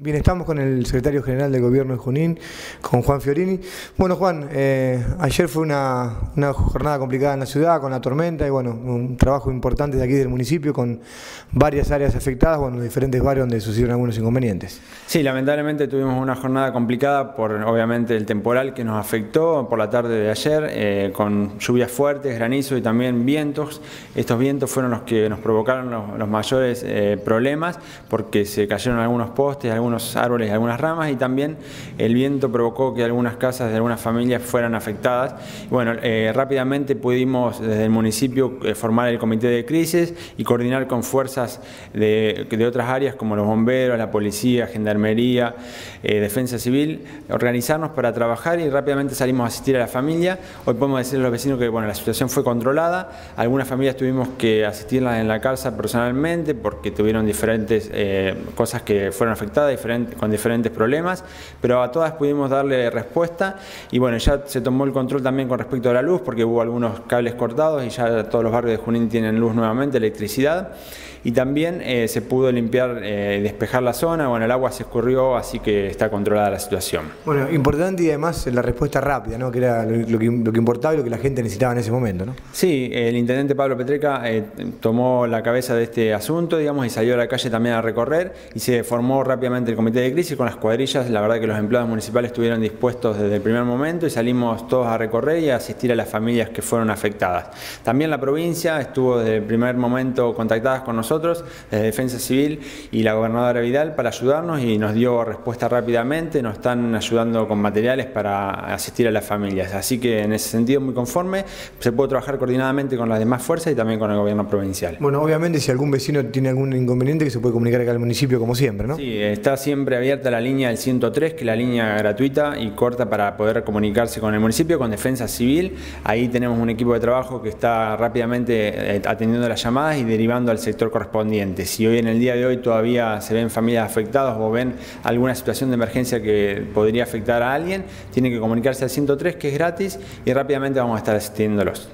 Bien, estamos con el secretario general del gobierno de Junín, con Juan Fiorini. Bueno, Juan, eh, ayer fue una, jornada complicada en la ciudad con la tormenta y bueno, un trabajo importante de aquí del municipio con varias áreas afectadas, bueno, diferentes barrios donde sucedieron algunos inconvenientes. Sí, lamentablemente tuvimos una jornada complicada por obviamente el temporal que nos afectó por la tarde de ayer, eh, con lluvias fuertes, granizo y también vientos. Estos vientos fueron los que nos provocaron los, mayores eh, problemas porque se cayeron algunos postes, algunos algunos árboles y algunas ramas y también el viento provocó que algunas casas de algunas familias fueran afectadas. Bueno, eh, rápidamente pudimos desde el municipio eh, formar el comité de crisis y coordinar con fuerzas de, de otras áreas como los bomberos, la policía, gendarmería, eh, defensa civil, organizarnos para trabajar y rápidamente salimos a asistir a la familia. Hoy podemos decirle a los vecinos que bueno, la situación fue controlada, algunas familias tuvimos que asistirlas en la casa personalmente porque tuvieron diferentes cosas que fueron afectadas con diferentes problemas, pero a todas pudimos darle respuesta y bueno, ya se tomó el control también con respecto a la luz porque hubo algunos cables cortados y ya todos los barrios de Junín tienen luz nuevamente, electricidad y también eh, se pudo limpiar, eh, despejar la zona, bueno, el agua se escurrió, así que está controlada la situación. Bueno, importante y además la respuesta rápida, ¿no? que era lo, que, importaba y lo que la gente necesitaba en ese momento. ¿no? Sí, el intendente Pablo Petreca eh, tomó la cabeza de este asunto, digamos, y salió a la calle también a recorrer y se formó rápidamente el comité de crisis con las cuadrillas. La verdad que los empleados municipales estuvieron dispuestos desde el primer momento y salimos todos a recorrer y a asistir a las familias que fueron afectadas. También la provincia estuvo desde el primer momento contactadas con nosotros, desde Defensa Civil y la gobernadora Vidal para ayudarnos y nos dio respuesta rápidamente, nos están ayudando con materiales para asistir a las familias. Así que en ese sentido muy conforme, se puede trabajar coordinadamente con las demás fuerzas y también con el gobierno provincial. Bueno, obviamente si algún vecino tiene algún inconveniente que se puede comunicar acá al municipio como siempre, ¿no? Sí, está siempre abierta la línea del 103, que es la línea gratuita y corta para poder comunicarse con el municipio, con Defensa Civil. Ahí tenemos un equipo de trabajo que está rápidamente eh, atendiendo las llamadas y derivando al sector correspondiente. Si hoy en el día de hoy todavía se ven familias afectadas o ven alguna situación de emergencia que podría afectar a alguien, tienen que comunicarse al 103, que es gratis, y rápidamente vamos a estar asistiéndolos.